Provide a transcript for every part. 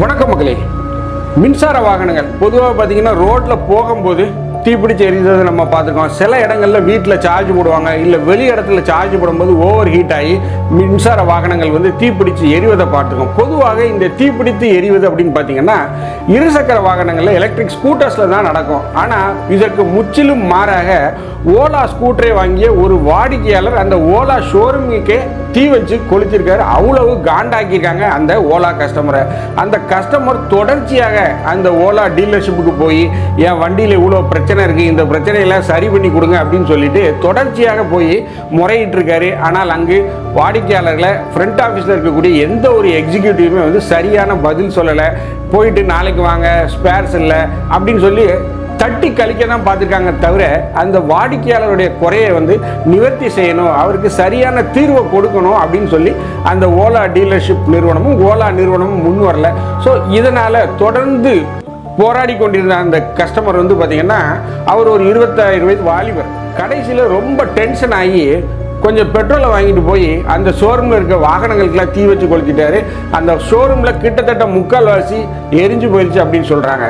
வணக்கம் மக்களே. மின்சார வாகனங்கள். பொதுவாக பார்த்தீங்கன்னா ரோட்டில் போகும்போது தீப்பிடிச்சு எரிந்தது நம்ம பார்த்துருக்கோம். சில இடங்களில் வீட்டில் சார்ஜ் போடுவாங்க. இல்லை வெளி இடத்துல சார்ஜ் போடும்போது ஓவர் ஹீட் ஆகி மின்சார வாகனங்கள் வந்து தீப்பிடிச்சு எரிவதை பார்த்துருக்கோம். பொதுவாக இந்த தீப்பிடித்து எரிவது அப்படின்னு பார்த்தீங்கன்னா இருசக்கர வாகனங்களில் எலக்ட்ரிக் ஸ்கூட்டர்ஸில் தான் நடக்கும். ஆனால் இதற்கு முற்றிலும் மாறாக ஓலா ஸ்கூட்டரை வாங்கிய ஒரு வாடிக்கையாளர் அந்த ஓலா ஷோரூமுக்கே தீ வச்சு கொளுத்திருக்காரு. அவ்வளவு காண்டாக்கியிருக்காங்க அந்த ஓலா கஸ்டமரை அந்த கஸ்டமர் தொடர்ச்சியாக அந்த ஓலா டீலர்ஷிப்புக்கு போய் என் வண்டியில் இவ்வளோ பிரச்சனை இருக்குது இந்த பிரச்சனையெல்லாம் சரி பண்ணி கொடுங்க அப்படின்னு சொல்லிட்டு தொடர்ச்சியாக போய் முறையிட்டிருக்காரு. ஆனால் அங்கு வாடிக்கையாளர்களை ஃப்ரண்ட் ஆஃபீஸில் இருக்கக்கூடிய எந்த ஒரு எக்ஸிக்யூட்டிவுமே வந்து சரியான பதில் சொல்லலை. போயிட்டு நாளைக்கு வாங்க ஸ்பேர்ஸ் இல்லை அப்படின்னு சொல்லி தட்டி கழிக்க தான் பார்த்துருக்காங்க தவிர அந்த வாடிக்கையாளருடைய குறையை வந்து நிவர்த்தி செய்யணும் அவருக்கு சரியான தீர்வை கொடுக்கணும் அப்படின்னு சொல்லி அந்த ஓலா டீலர்ஷிப் நிறுவனமும் ஓலா நிறுவனமும் முன் வரல. ஸோ இதனால் தொடர்ந்து போராடி கொண்டிருந்த அந்த கஸ்டமர் வந்து பார்த்தீங்கன்னா அவர் ஒரு இருபத்தாயிரம் வயது வாலிபர். கடைசியில் ரொம்ப டென்ஷன் ஆகி கொஞ்சம் பெட்ரோலை வாங்கிட்டு போய் அந்த ஷோரூமில் இருக்க வாகனங்களுக்கெல்லாம் தீ வச்சு கொளுத்திட்டாரு. அந்த ஷோரூமில் கிட்டத்தட்ட முக்கால்வாசி எரிஞ்சு போயிடுச்சு அப்படின்னு சொல்கிறாங்க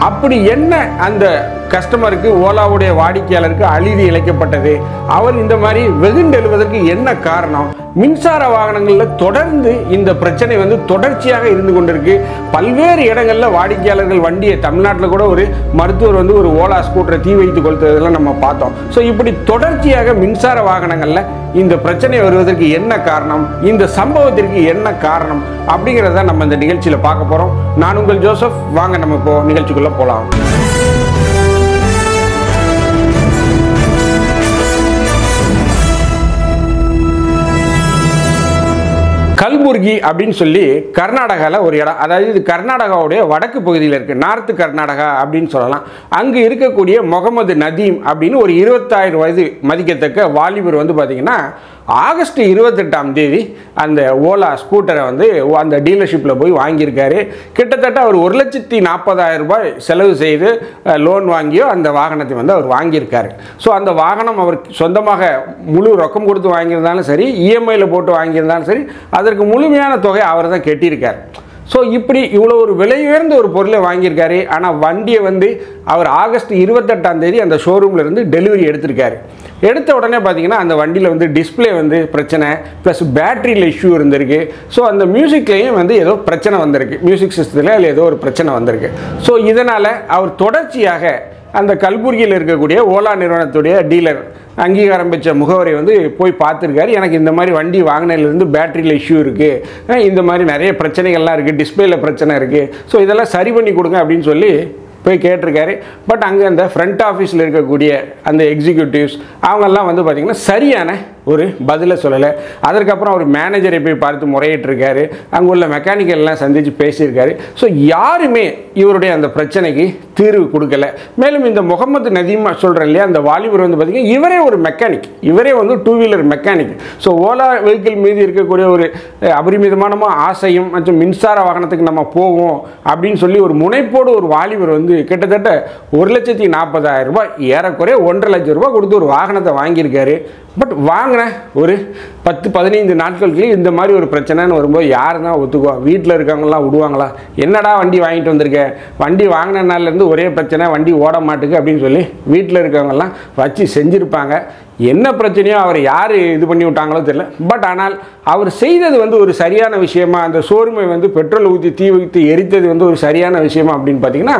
அப்படி என்ன அந்த கஸ்டமருக்கு ஓலாவுடைய வாடிக்கையாளருக்கு அநீதி இழைக்கப்பட்டது? அவர் இந்த மாதிரி வெகுண்டெழுவதற்கு என்ன காரணம்? மின்சார வாகனங்களில் தொடர்ந்து இந்த பிரச்சனை வந்து தொடர்ச்சியாக இருந்து கொண்டிருக்கு. பல்வேறு இடங்களில் வாடிக்கையாளர்கள் வண்டியை தமிழ்நாட்டில் கூட ஒரு மருத்துவர் வந்து ஒரு ஓலா ஸ்கூட்டரை தீ வைத்து கொளுத்துறதெல்லாம் நம்ம பார்த்தோம். ஸோ இப்படி தொடர்ச்சியாக மின்சார வாகனங்களில் இந்த பிரச்சனை வருவதற்கு என்ன காரணம்? இந்த சம்பவத்திற்கு என்ன காரணம்? அப்படிங்கிறத நம்ம இந்த நிகழ்ச்சியில் பார்க்க போகிறோம் நான் உங்கள் ஜோசப். வாங்க நம்ம இப்போ நிகழ்ச்சிக்குள்ளே போகலாம் கல்புர்கி அப்படின்னு சொல்லி கர்நாடகாவில் ஒரு இடம். அதாவது இது கர்நாடகாவுடைய வடக்கு பகுதியில் இருக்குது நார்த்து கர்நாடகா அப்படின்னு சொல்லலாம். அங்கே இருக்கக்கூடிய முகமது நதீம் அப்படின்னு ஒரு இருபத்தாயிரம் வயது மதிக்கத்தக்க வாலிபர் வந்து பார்த்திங்கன்னா ஆகஸ்ட் இருபத்தெட்டாம் தேதி அந்த ஓலா ஸ்கூட்டரை வந்து அந்த டீலர்ஷிப்பில் போய் வாங்கியிருக்காரு. கிட்டத்தட்ட அவர் ஒரு லட்சத்தி நாற்பதாயிரம் ரூபாய் செலவு செய்து லோன் வாங்கியோ அந்த வாகனத்தை வந்து அவர் வாங்கியிருக்காரு. ஸோ அந்த வாகனம் அவர் சொந்தமாக முழு ரொக்கம் கொடுத்து வாங்கியிருந்தாலும் சரி இஎம்ஐயில் போட்டு வாங்கியிருந்தாலும் சரி அதற்கு முழுமையான தொகை அவர் தான் கட்டியிருக்கார். ஸோ இப்படி இவ்வளோ ஒரு விலை உயர்ந்த ஒரு பொருளை வாங்கியிருக்காரு. ஆனால் வண்டியை வந்து அவர் ஆகஸ்ட் இருபத்தெட்டாம் தேதி அந்த ஷோரூமில் இருந்து டெலிவரி எடுத்திருக்காரு. எடுத்த உடனே பார்த்தீங்கன்னா அந்த வண்டியில் வந்து டிஸ்பிளே வந்து பிரச்சனை ப்ளஸ் பேட்டரியில் இஷ்யூ இருந்திருக்கு. ஸோ அந்த மியூசிக்லேயும் வந்து ஏதோ பிரச்சனை வந்திருக்கு. மியூசிக் சிஸ்டத்தில் அதில் ஏதோ ஒரு பிரச்சனை வந்திருக்கு. ஸோ இதனால் அவர் தொடர்ச்சியாக அந்த கல்புர்கியில் இருக்கக்கூடிய ஓலா நிறுவனத்துடைய டீலர் அங்கீகாரம் பெற்ற முகவரை வந்து போய் பார்த்துருக்காரு. எனக்கு இந்த மாதிரி வண்டி வாங்கினதுலேருந்து பேட்டரியில் இஷ்யூ இருக்குது இந்த மாதிரி நிறைய பிரச்சனைகள்லாம் இருக்குது டிஸ்பிளேல பிரச்சனை இருக்குது ஸோ இதெல்லாம் சரி பண்ணி கொடுங்க அப்படின்னு சொல்லி போய் கேட்டிருக்காரு. பட் அங்கே அந்த ஃப்ரண்ட் ஆஃபீஸில் இருக்கக்கூடிய அந்த எக்ஸிக்யூட்டிவ்ஸ் அவங்கெல்லாம் வந்து பார்த்திங்கன்னா சரியான ஒரு பதிலை சொல்லலை. அதற்கப்புறம் அவர் மேனேஜரை போய் பார்த்து முறையிட்டிருக்காரு. அங்கே உள்ள மெக்கானிக்கல்லாம் சந்தித்து பேசியிருக்காரு. ஸோ யாருமே இவருடைய அந்த பிரச்சனைக்கு தீர்வு கொடுக்கல. மேலும் இந்த முகமது நதீமா சொல்கிறேன் இல்லையா அந்த வாலிபர் வந்து பார்த்திங்கன்னா இவரே ஒரு மெக்கானிக் இவரே வந்து two wheeler mechanic so Ola vehicle மீது இருக்கக்கூடிய ஒரு அபரிமிதமான ஆசையும் மற்றும் மின்சார வாகனத்துக்கு நம்ம போவோம் அப்படின்னு சொல்லி ஒரு முனைப்போடு ஒரு வாலிபர் வந்து கிட்டத்தட்ட ஒரு லட்சத்தி நாற்பதாயிரம் ரூபாய் ஏறக்குறைய ஒன்றரை லட்சம் ரூபாய் கொடுத்து ஒரு வாகனத்தை வாங்கியிருக்காரு. பட் வாங்கின ஒரு பத்து பதினைந்து நாட்களுக்கு இந்த மாதிரி ஒரு பிரச்சனைன்னு வரும்போது யார் தான் ஒத்துக்குவா? வீட்டில் இருக்கவங்களாம் விடுவாங்களா? என்னடா வண்டி வாங்கிட்டு வந்திருக்க? வண்டி வாங்கின நாள்லேருந்து ஒரே பிரச்சனை வண்டி ஓட மாட்டுக்கு அப்படின்னு சொல்லி வீட்டில் இருக்கவங்கெல்லாம் வச்சு செஞ்சுருப்பாங்க. என்ன பிரச்சனையோ அவர் யார் இது பண்ணி விட்டாங்களோ தெரியல. பட் ஆனால் அவர் செய்தது வந்து ஒரு சரியான விஷயமா அந்த ஷோரூமை வந்து பெட்ரோல் ஊற்றி தீ வைத்து எரித்தது வந்து ஒரு சரியான விஷயமா அப்படின்னு பார்த்தீங்கன்னா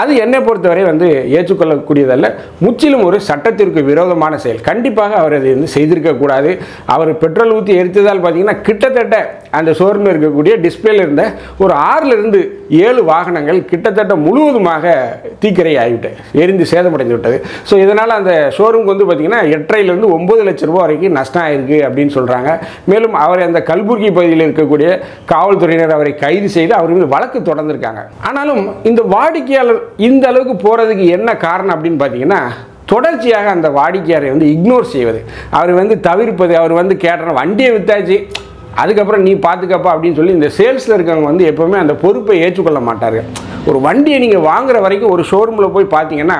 அது என்னை பொறுத்தவரை வந்து ஏற்றுக்கொள்ளக்கூடியதல்ல. முற்றிலும் ஒரு சட்டத்திற்கு விரோதமான செயல். கண்டிப்பாக அவர் அதை வந்து செய்திருக்கக்கூடாது அவர் பெட்ரோல் ஊற்றி எரித்ததால் பார்த்தீங்கன்னா கிட்டத்தட்ட அந்த ஷோரூமில் இருக்கக்கூடிய டிஸ்பிளேல இருந்த ஒரு ஆறிலிருந்து ஏழு வாகனங்கள் கிட்டத்தட்ட முழுவதுமாக தீக்கிரை ஆகிவிட்டு எரிந்து சேதமடைந்து விட்டது. ஸோ இதனால் அந்த ஷோரூம்க்கு வந்து பார்த்தீங்கன்னா ஏழரைலேருந்து ஒம்பது லட்ச ரூபா வரைக்கும் நஷ்டம் ஆயிருக்கு அப்படின்னு சொல்கிறாங்க மேலும் அவர் அந்த கல்புர்கி பகுதியில் இருக்கக்கூடிய காவல்துறையினர் அவரை கைது செய்து அவர் மீது வழக்கு தொடர்ந்துருக்காங்க. ஆனாலும் இந்த வாடிக்கையாளர் இந்த அளவுக்கு போகிறதுக்கு என்ன காரணம் அப்படின்னு பார்த்தீங்கன்னா தொடர்ச்சியாக அந்த வாடிக்கையாரை வந்து இக்னோர் செய்வது. அவர் வந்து தவிர்ப்பது அவர் வந்து கேட்ட வண்டியை வித்தாச்சு. அதுக்கப்புறம் நீ பார்த்துக்கப்பா அப்படின்னு சொல்லி இந்த சேல்ஸில் இருக்கவங்க வந்து எப்போவுமே அந்த பொறுப்பை ஏற்றுக்கொள்ள மாட்டார்கள். ஒரு வண்டியை நீங்கள் வாங்குற வரைக்கும் ஒரு ஷோரூமில் போய் பார்த்தீங்கன்னா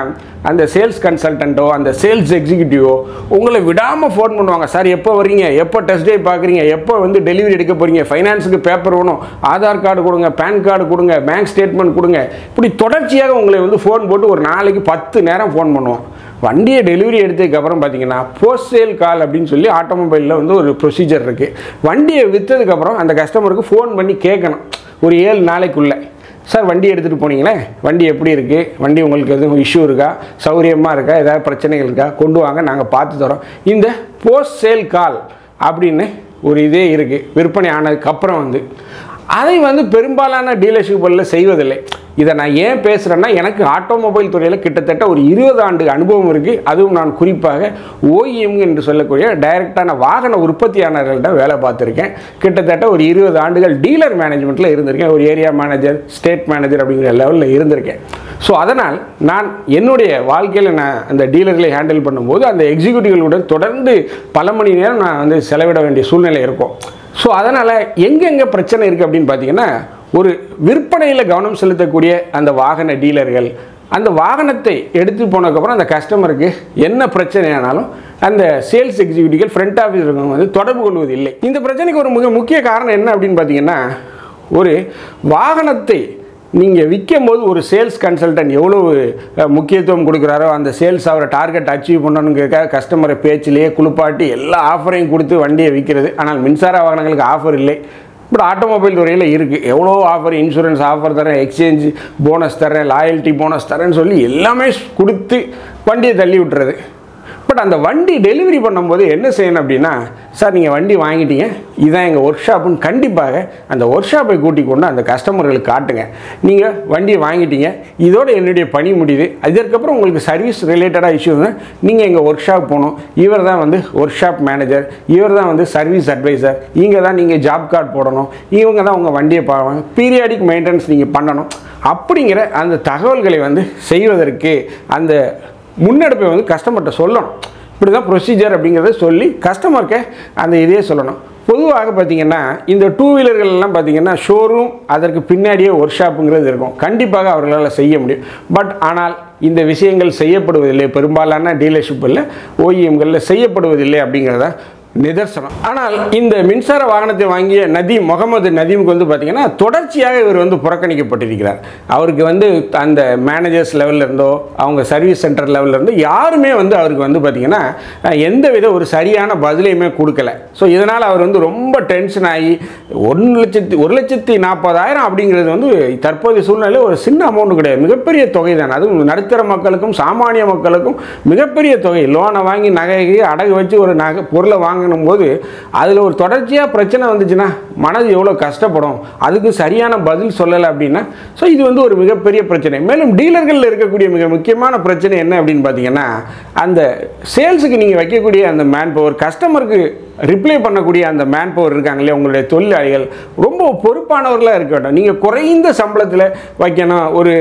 அந்த சேல்ஸ் கன்சல்டண்ட்டோ அந்த சேல்ஸ் எக்ஸிக்யூட்டிவோ உங்களை விடாமல் ஃபோன் பண்ணுவாங்க. சார் எப்போ வர்றீங்க? எப்போ டெஸ்ட் டே பார்க்குறீங்க எப்போ வந்து டெலிவரி எடுக்க போகிறீங்க ஃபைனான்ஸுக்கு பேப்பர் வேணும். ஆதார் கார்டு கொடுங்க பேன் கார்டு கொடுங்க பேங்க் ஸ்டேட்மெண்ட் கொடுங்க. இப்படி தொடர்ச்சியாக உங்களை வந்து ஃபோன் போட்டு ஒரு நாளைக்கு பத்து நேரம் ஃபோன் பண்ணுவோம் வண்டியை டெலிவரி எடுத்ததுக்கப்புறம் பார்த்தீங்கன்னா போஸ்ட் சேல் கால் அப்படின்னு சொல்லி ஆட்டோமொபைலில் வந்து ஒரு ப்ரொசீஜர் இருக்குது வண்டியை விற்றதுக்கப்புறம் அந்த கஸ்டமருக்கு ஃபோன் பண்ணி கேட்கணும். ஒரு ஏழு நாளைக்குள்ளே. சார் வண்டி எடுத்துகிட்டு போனீங்களே? வண்டி எப்படி இருக்குது வண்டி உங்களுக்கு எதுவும் இஷ்யூ இருக்கா? சௌரியமாக இருக்கா? ஏதாவது பிரச்சனைகள் இருக்கா? கொண்டு வாங்க நாங்கள் பார்த்து தரோம். இந்த போஸ்ட் சேல் கால் அப்படின்னு ஒரு இதே இருக்குது விற்பனை ஆனதுக்கப்புறம் வந்து அதை வந்து பெரும்பாலான டீலர்ஷிப்புகளில் செய்வதில்லை. இதை நான் ஏன் பேசுகிறேன்னா எனக்கு ஆட்டோமொபைல் துறையில் கிட்டத்தட்ட ஒரு இருபது ஆண்டு அனுபவம் இருக்குது அதுவும் நான் குறிப்பாக ஓஇஎம் என்று சொல்லக்கூடிய டைரக்டான வாகன உற்பத்தியாளர்கள்ட்ட வேலை பார்த்துருக்கேன். கிட்டத்தட்ட ஒரு இருபது ஆண்டுகள் டீலர் மேனேஜ்மெண்ட்டில் இருந்திருக்கேன். ஒரு ஏரியா மேனேஜர் ஸ்டேட் மேனேஜர் அப்படிங்கிற லெவலில் இருந்திருக்கேன். ஸோ அதனால் நான் என்னுடைய வாழ்க்கையில் நான் அந்த டீலர்களை ஹேண்டில் பண்ணும்போது அந்த எக்ஸிக்யூட்டிவ்களுடன் தொடர்ந்து பல மணி நேரம் நான் வந்து செலவிட வேண்டிய சூழ்நிலை இருக்கும். ஸோ அதனால் எங்கெங்கே பிரச்சனை இருக்குது அப்படின்னு பார்த்தீங்கன்னா ஒரு விற்பனையில் கவனம் செலுத்தக்கூடிய அந்த வாகன டீலர்கள் அந்த வாகனத்தை எடுத்து போனதுக்கப்புறம் அந்த கஸ்டமருக்கு என்ன பிரச்சனையானாலும் அந்த சேல்ஸ் எக்ஸிக்யூட்டிவ்கள் ஃப்ரண்ட் ஆஃபீஸ் இருக்கவங்க வந்து தொடர்பு கொள்வது இல்லை இந்த பிரச்சனைக்கு ஒரு மிக முக்கிய காரணம் என்ன அப்படின்னு பார்த்தீங்கன்னா ஒரு வாகனத்தை நீங்கள் விற்கும் போது ஒரு சேல்ஸ் கன்சல்டன்ட் எவ்வளவு முக்கியத்துவம் கொடுக்குறாரோ அந்த சேல்ஸ் அவரை டார்கெட் அச்சீவ் பண்ணணுங்கிறக்காக கஸ்டமரை பேச்சிலேயே குளிப்பாட்டி எல்லா ஆஃபரையும் கொடுத்து வண்டியை விற்கிறது. ஆனால் மின்சார வாகனங்களுக்கு ஆஃபர் இல்லை. பட் ஆட்டோமொபைல் துறையில் இருக்குது எவ்வளோ ஆஃபர் இன்சூரன்ஸ் ஆஃபர் தரேன் எக்ஸ்சேஞ்ச் போனஸ் தரேன் லாயல்ட்டி போனஸ் தரேன்னு சொல்லி எல்லாமே கொடுத்து வண்டியை தள்ளி விட்டுறது. பட் அந்த வண்டி டெலிவரி பண்ணும்போது என்ன செய்யணும் அப்படின்னா சார் நீங்கள் வண்டி வாங்கிட்டீங்க. இதுதான் எங்கள் ஒர்க் ஷாப்புன்னு கண்டிப்பாக அந்த ஒர்க் ஷாப்பை கூட்டி கொண்டு அந்த கஸ்டமர்களுக்கு காட்டுங்க. நீங்கள் வண்டியை வாங்கிட்டீங்க. இதோட என்னுடைய பணி முடியுது. இதற்கப்புறம் உங்களுக்கு சர்வீஸ் ரிலேட்டடாக இஷ்யூஸ்னால் நீங்கள் எங்கள் ஒர்க் ஷாப் போகணும். இவர் தான் வந்து ஒர்க் ஷாப் மேனேஜர் இவர் தான் வந்து சர்வீஸ் அட்வைசர் இங்கே தான் நீங்கள் ஜாப் கார்டு போடணும். இவங்க தான் உங்கள் வண்டியை பார்ப்பாங்க. பீரியாடிக் மெயின்டெனன்ஸ் நீங்கள் பண்ணணும். அப்படிங்கிற அந்த தகவல்களை வந்து செய்வதற்கு அந்த முன்னெடுப்பை வந்து கஸ்டமர்கிட்ட சொல்லணும். இப்படி தான் ப்ரொசீஜர் அப்படிங்கிறத சொல்லி கஸ்டமருக்கு அந்த இதையே சொல்லணும். பொதுவாக பார்த்தீங்கன்னா இந்த டூ வீலர்கள் எல்லாம் பார்த்தீங்கன்னா ஷோரூம் அதற்கு பின்னாடியே ஒர்க் ஷாப்புங்கிறது இருக்கும். கண்டிப்பாக அவர்களால் செய்ய முடியும். பட் ஆனால் இந்த விஷயங்கள் செய்யப்படுவதில்லை. பெரும்பாலான டீலர்ஷிப்பில் ஓஇஎம்களில் செய்யப்படுவதில்லை அப்படிங்கிறத நிதர்சனம். ஆனால் இந்த மின்சார வாகனத்தை வாங்கிய நதீம் முகமது நதீமுக்கு வந்து பார்த்தீங்கன்னா தொடர்ச்சியாக இவர் வந்து புறக்கணிக்கப்பட்டிருக்கிறார். அவருக்கு வந்து அந்த மேனேஜர்ஸ் லெவலில் இருந்தோ அவங்க சர்வீஸ் சென்டர் லெவல்ல இருந்தோ யாருமே வந்து அவருக்கு வந்து பார்த்தீங்கன்னா எந்த வித ஒரு சரியான பதிலையுமே கொடுக்கல. ஸோ இதனால் அவர் வந்து ரொம்ப டென்ஷன் ஆகி ஒன்று லட்சத்தி ஒரு லட்சத்தி நாற்பதாயிரம் அப்படிங்கிறது வந்து தற்போதைய சூழ்நிலையில் ஒரு சின்ன அமௌண்ட் கிடையாது. மிகப்பெரிய தொகை தான். அதுவும் நடுத்தர மக்களுக்கும் சாமானிய மக்களுக்கும் மிகப்பெரிய தொகை. லோனை வாங்கி நகையை அடகு வச்சு ஒரு நகை பொருளை வாங்கணும் போது அதில் ஒரு தொடர்ச்சியாக பிரச்சனை வந்துச்சுன்னா மனது எவ்வளோ கஷ்டப்படும்? அதுக்கு சரியான பதில் சொல்லலை அப்படின்னா ஸோ இது வந்து ஒரு மிகப்பெரிய பிரச்சனை. மேலும் டீலர்களில் இருக்கக்கூடிய மிக முக்கியமான பிரச்சனை என்ன அப்படின்னு பார்த்தீங்கன்னா அந்த சேல்ஸுக்கு நீங்கள் வைக்கக்கூடிய அந்த மேன் பவர் கஸ்டமருக்கு ரிப்ளை பண்ணக்கூடிய அந்த மேன் பவர் இருக்காங்க இல்லையா உங்களுடைய தொழிலாளிகள் ரொம்ப பொறுப்பானவர்களாக இருக்க வேண்டும். நீங்கள் குறைந்த சம்பளத்தில் வைக்கணும் ஒரு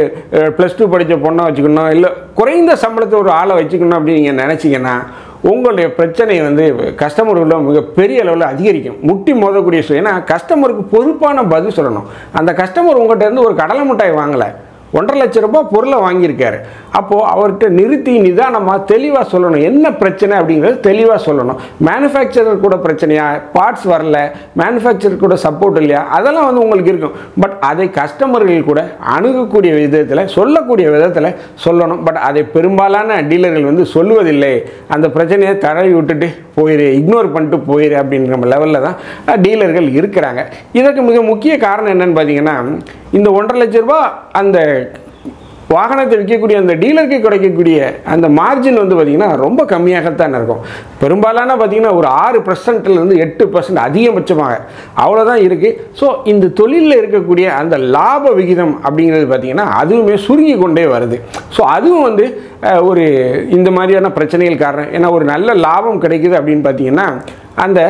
ப்ளஸ் டூ படித்த பொண்ணை வச்சுக்கணும் இல்லை குறைந்த சம்பளத்தை ஒரு ஆளை வச்சுக்கணும் அப்படின்னு நீங்கள் நினச்சிங்கன்னா உங்களுடைய பிரச்சனை வந்து கஸ்டமர்களில் மிக பெரிய அளவில் அதிகரிக்கும் முட்டி மோதக்கூடிய சூழல். ஏன்னா கஸ்டமருக்கு பொறுப்பான பதில் சொல்லணும் அந்த கஸ்டமர் உங்கள்கிட்ட இருந்து ஒரு கடலை மிட்டாய் வாங்கலை ஒன்றரை லட்ச ரூபாய் பொருளை வாங்கியிருக்காரு. அப்போது அவர்கிட்ட நிறுத்தி நிதானமாக தெளிவாக சொல்லணும். என்ன பிரச்சனை அப்படிங்கிறது தெளிவாக சொல்லணும். மேனுஃபேக்சரர் கூட பிரச்சனையா? பார்ட்ஸ் வரல. மேனுஃபேக்சரர் கூட சப்போர்ட் இல்லையா? அதெல்லாம் வந்து உங்களுக்கு இருக்கும். பட் அதை கஸ்டமர்கள் கூட அணுகக்கூடிய விதத்தில் சொல்லக்கூடிய விதத்தில் சொல்லணும். பட் அதை பெரும்பாலான டீலர்கள் வந்து சொல்லுவதில்லை. அந்த பிரச்சனையை தடவி விட்டுட்டு போயிரு இக்னோர் பண்ணிட்டு போயிரு அப்படின்ற லெவலில் தான் டீலர்கள் இருக்கிறாங்க. இதற்கு மிக முக்கிய காரணம் என்னன்னு பார்த்தீங்கன்னா இந்த ஒன்றரை லட்ச ரூபா அந்த வாகனத்தை விற்கக்கூடிய அந்த டீலருக்கு கிடைக்கக்கூடிய அந்த மார்ஜின் வந்து பார்த்திங்கன்னா ரொம்ப கம்மியாகத்தான் இருக்கும். பெரும்பாலான பார்த்திங்கன்னா ஒரு ஆறு பர்சன்ட்லேருந்து எட்டு பர்சன்ட் அதிகபட்சமாக அவ்வளோதான் இருக்குது ஸோ இந்த தொழிலில் இருக்கக்கூடிய அந்த லாப விகிதம் அப்படிங்கிறது பார்த்திங்கன்னா அதுவுமே சுருங்கி கொண்டே வருது. ஸோ அதுவும் வந்து ஒரு இந்த மாதிரியான பிரச்சனைகள் காரணம். ஏன்னா ஒரு நல்ல லாபம் கிடைக்குது அப்படின்னு பார்த்தீங்கன்னா அந்த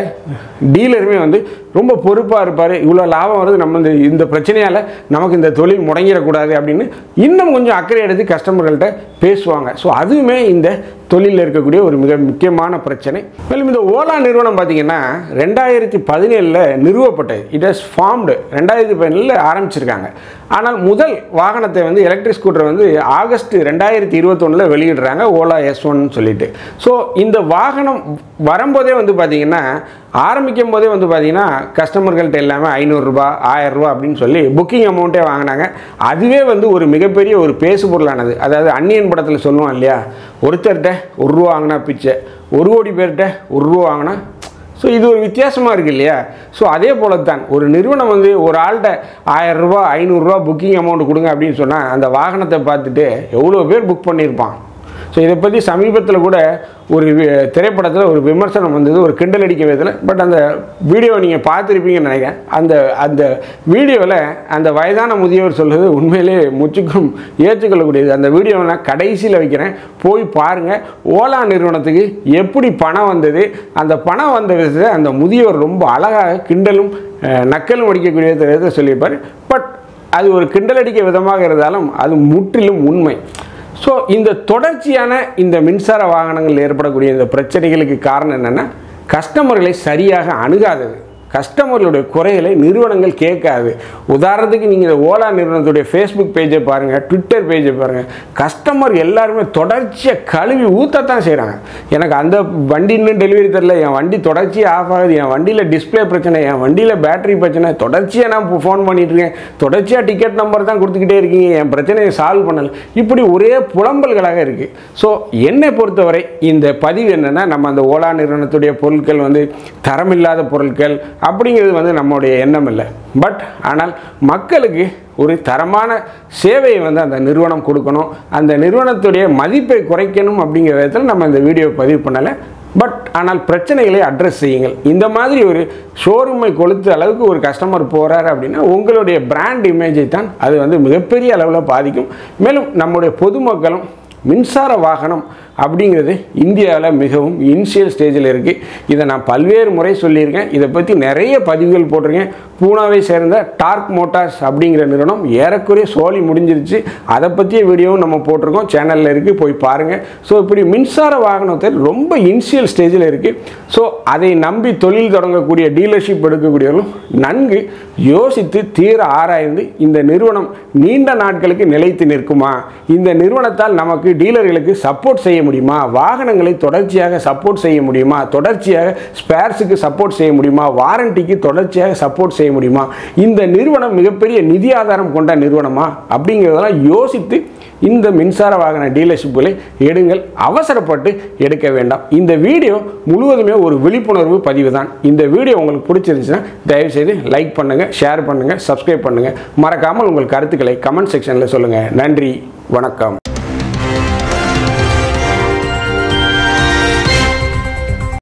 டீலருமே வந்து ரொம்ப பொறுப்பாக இருப்பார். இவ்வளோ லாபம் வருது. நம்ம இந்த இந்த பிரச்சனையால் நமக்கு இந்த தொழில் முடங்கிடக்கூடாது அப்படின்னு இன்னும் கொஞ்சம் அக்கறை எடுத்து கஸ்டமர்கள்ட்ட பேசுவாங்க. ஸோ அதுவுமே இந்த தொழிலில் இருக்கக்கூடிய ஒரு மிக முக்கியமான பிரச்சனை. மேலும் இந்த ஓலா நிறுவனம் பார்த்தீங்கன்னா ரெண்டாயிரத்தி பதினேழில் நிறுவப்பட்டது. இட் ஹஸ் ஃபார்ம்டு ரெண்டாயிரத்தி பதினேழில் ஆரம்பிச்சிருக்காங்க. ஆனால் முதல் வாகனத்தை வந்து எலக்ட்ரிக் ஸ்கூட்டர் வந்து ஆகஸ்ட் ரெண்டாயிரத்தி இருபத்தொன்னில் வெளியிடுறாங்க. ஓலா எஸ் ஒன்னு சொல்லிட்டு. ஸோ இந்த வாகனம் வரும்போதே வந்து பார்த்தீங்கன்னா ஆரம்பிக்கும் போதே வந்து பார்த்தீங்கன்னா கஸ்டமர்கள்ட்ட எல்லாமே ஐநூறுரூபா ஆயிரரூபா அப்படின்னு சொல்லி புக்கிங் அமௌண்ட்டே வாங்கினாங்க. அதுவே வந்து ஒரு மிகப்பெரிய ஒரு பேசு பொருளானது. அதாவது அந்நியன் படத்தில் சொல்லுவோம் இல்லையா ஒருத்தர்கிட்ட ஒரு ரூபா வாங்கினா பிச்சை ஒரு கோடி பேர்கிட்ட ஒரு ரூபா வாங்கினா ஸோ இது ஒரு வித்தியாசமாக இருக்குது இல்லையா? ஸோ அதே போல தான் ஒரு நிறுவனம் வந்து ஒரு ஆள்கிட்ட ஆயரூபா ஐநூறுரூவா புக்கிங் அமௌண்ட் கொடுங்க அப்படின்னு சொன்னால் அந்த வாகனத்தை பார்த்துட்டு எவ்வளோ பேர் புக் பண்ணியிருப்பான்? ஸோ இதை பற்றி சமீபத்தில் கூட ஒரு வி- திரைப்படத்தில் ஒரு விமர்சனம் வந்தது ஒரு கிண்டல் அடிக்க விதத்தில். பட் அந்த வீடியோவை நீங்கள் பார்த்துருப்பீங்கன்னு நினைக்கிறேன். அந்த அந்த வீடியோவில் அந்த வயதான முதியவர் சொல்வது உண்மையிலே முச்சுக்கும் ஏற்றுக்கொள்ளக்கூடியது. அந்த வீடியோவை நான் கடைசியில் வைக்கிறேன். போய் பாருங்கள் ஓலா நிறுவனத்துக்கு எப்படி பணம் வந்தது? அந்த பணம் வந்த விதத்தை அந்த முதியவர் ரொம்ப அழகாக கிண்டலும் நக்கலும் அடிக்கக்கூடிய விதத்தை சொல்லியிருப்பார். பட் அது ஒரு கிண்டல் அடிக்க விதமாக இருந்தாலும் அது முற்றிலும் உண்மை. ஸோ இந்த தொடர்ச்சியான இந்த மின்சார வாகனங்கள் ஏற்படக்கூடிய இந்த பிரச்சனைகளுக்கு காரணம் என்னென்னா கஸ்டமர்களை சரியாக அணுகாதது. கஸ்டமர்களுடைய குறைகளை நிறுவனங்கள் கேட்காது. உதாரணத்துக்கு நீங்கள் இந்த ஓலா நிறுவனத்துடைய ஃபேஸ்புக் பேஜை பாருங்கள் ட்விட்டர் பேஜை பாருங்கள் கஸ்டமர் எல்லாருமே தொடர்ச்சியாக கழுவி ஊற்றத்தான் செய்கிறாங்க எனக்கு அந்த வண்டி இன்னும் டெலிவரி தெரில என் வண்டி தொடர்ச்சியாக ஆஃப் ஆகுது என் வண்டியில் டிஸ்ப்ளே பிரச்சனை என் வண்டியில் பேட்டரி பிரச்சனை தொடர்ச்சியாக நான் ஃபோன் பண்ணிட்டு இருக்கேன். தொடர்ச்சியாக டிக்கெட் நம்பர் தான் கொடுத்துக்கிட்டே இருக்கீங்க என் பிரச்சனையை சால்வ் பண்ணலை. இப்படி ஒரே புலம்பல்களாக இருக்குது ஸோ என்னை பொறுத்தவரை இந்த பதிவு என்னென்னா நம்ம அந்த ஓலா நிறுவனத்துடைய பொருட்கள் வந்து தரமில்லாத பொருட்கள் அப்படிங்கிறது வந்து நம்மளுடைய எண்ணம் இல்லை. பட் ஆனால் மக்களுக்கு ஒரு தரமான சேவையை வந்து அந்த நிறுவனம் கொடுக்கணும். அந்த நிறுவனத்துடைய மதிப்பை குறைக்கணும் அப்படிங்கிற விதத்தில் நம்ம இந்த வீடியோ பதிவு பண்ணலை. பட் ஆனால் பிரச்சனைகளை அட்ரஸ் செய்யுங்கள். இந்த மாதிரி ஒரு ஷோரூமை கொளுத்த அளவுக்கு ஒரு கஸ்டமர் போகிறாரு அப்படின்னா உங்களுடைய பிராண்ட் இமேஜை தான் அது வந்து மிகப்பெரிய அளவில் பாதிக்கும். மேலும் நம்முடைய பொதுமக்களும் மின்சார வாகனம் அப்படிங்கிறது இந்தியாவில் மிகவும் இனிஷியல் ஸ்டேஜில் இருக்குது இதை நான் பல்வேறு முறை சொல்லியிருக்கேன். இதை பற்றி நிறைய பதிவுகள் போட்டிருக்கேன். பூனாவை சேர்ந்த டார்க் மோட்டார்ஸ் அப்படிங்கிற நிறுவனம் ஏறக்குறைய சோலி முடிஞ்சிருச்சு. அதை பற்றிய வீடியோவும் நம்ம போட்டிருக்கோம். சேனலில் இருக்குது போய் பாருங்கள் ஸோ இப்படி மின்சார வாகனத்தில் ரொம்ப இனிஷியல் ஸ்டேஜில் இருக்குது ஸோ அதை நம்பி தொழில் தொடங்கக்கூடிய டீலர்ஷிப் எடுக்கக்கூடியவர்களும் நன்கு யோசித்து தீர ஆராய்ந்து இந்த நிறுவனம் நீண்ட நாட்களுக்கு நிலைத்து நிற்குமா? இந்த நிறுவனத்தால் நமக்கு டீலர்களுக்கு சப்போர்ட் செய்ய முடியுமா? வாகனங்களை தொடர்ச்சியாக சப்போர்ட் செய்ய முடியுமா? தொடர்ச்சியாக ஸ்பேர்ஸுக்கு சப்போர்ட் செய்ய முடியுமா? வாரண்டிக்கு தொடர்ச்சியாக சப்போர்ட் செய்ய முடியுமா? இந்த நிறுவனம் மிகப்பெரிய நிதி ஆதாரம் கொண்ட நிறுவனமா? அப்படிங்கிறதெல்லாம் யோசித்து இந்த மின்சார வாகன டீலர்ஷிப்புகளை எடுங்கள். அவசரப்பட்டு எடுக்க வேண்டாம். இந்த வீடியோ முழுவதுமே ஒரு விழிப்புணர்வு பதிவு தான் இந்த வீடியோ உங்களுக்கு பிடிச்சிருந்துச்சுன்னா தயவுசெய்து லைக் பண்ணுங்கள் ஷேர் பண்ணுங்கள் சப்ஸ்கிரைப் பண்ணுங்கள் மறக்காமல் உங்கள் கருத்துக்களை கமெண்ட் செக்ஷனில் சொல்லுங்கள் நன்றி வணக்கம்.